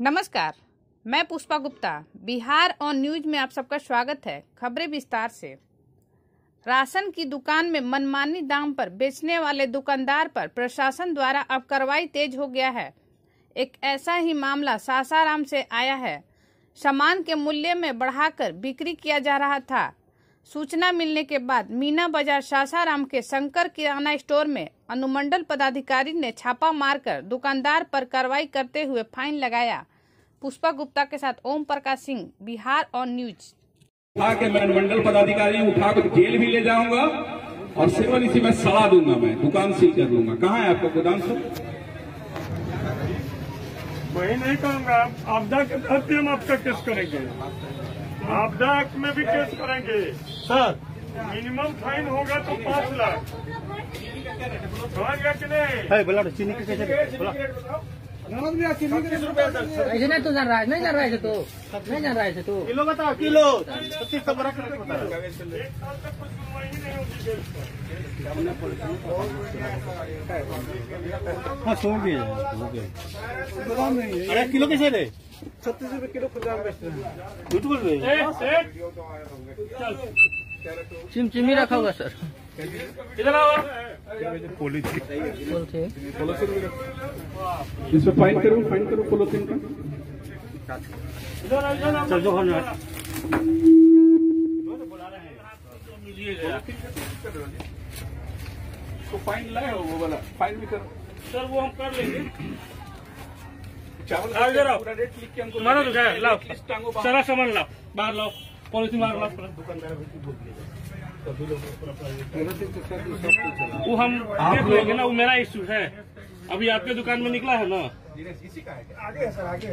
नमस्कार, मैं Pushpa Gupta, Bihar on news में आप सबका स्वागत है खबरें विस्तार से। राशन की दुकान में मनमानी दाम पर बेचने वाले दुकानदार पर प्रशासन द्वारा अब कार्रवाई तेज हो गया है। एक ऐसा ही मामला सासाराम से आया है। सामान के मूल्य में बढ़ाकर बिक्री किया जा रहा था। सूचना मिलने के बाद मीना बाज़ार सासाराम के शंकर किराना स्टोर में अनुमंडल पदाधिकारी ने छापा मारकर दुकानदार पर कार्रवाई करते हुए फाइन लगाया। पुष्पा गुप्ता के साथ ओम प्रकाश सिंह बिहार ऑन न्यूज़। उठा के मैं अनुमंडल पदाधिकारी उठा कर जेल भी ले जाऊँगा और सिर्फ़ इसी में सड़ा दूँगा मैं दुकान सील कर लूँगा। कहाँ है आपका गोदाम सर? वही नहीं कहूँगा आपदा के तहत भी हम आपका केस करेंगे। आपदा एक्ट में भी केस करेंगे। सर। मिनिमम फाइन होगा तो पाँच लाख। समझ गया कि नहीं? बोला चीनी के कैसे? बोला। ऐसे नहीं तू जान रहा है नहीं जान रहा है तू। नहीं जान रहा है तू। किलो बताओ किलो। पच्चीस सौ बड़ा किलो बताओ। एक साल तक कुछ सुनवाई ही नहीं होगी जेल पर। हाँ सौ भी है। अरे किलो कैसे दे? छत्तीस रुपए किलो हैं झूठ बोल रहे हैं एक चिमचिमी रखा होगा सर। इधर आओ बोलते इस फाइन करूँ फाइन करूँ पोलोथीन का। चल जो हम तो फाइन लाए हो वो वाला फाइन भी करो। सर वो हम कर लेंगे। चावल आओ, इधर आओ। पूरा रेट लिख के हमको तो लाओ। सारा सामान लाओ बाहर लाओ पॉलिथीन बाहर लाओ। वो हम देख लेंगे ना वो मेरा इश्यू है। अभी आपके दुकान में निकला है ना? आगे है सर आगे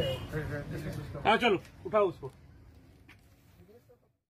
हाँ चलो उठाओ उसको।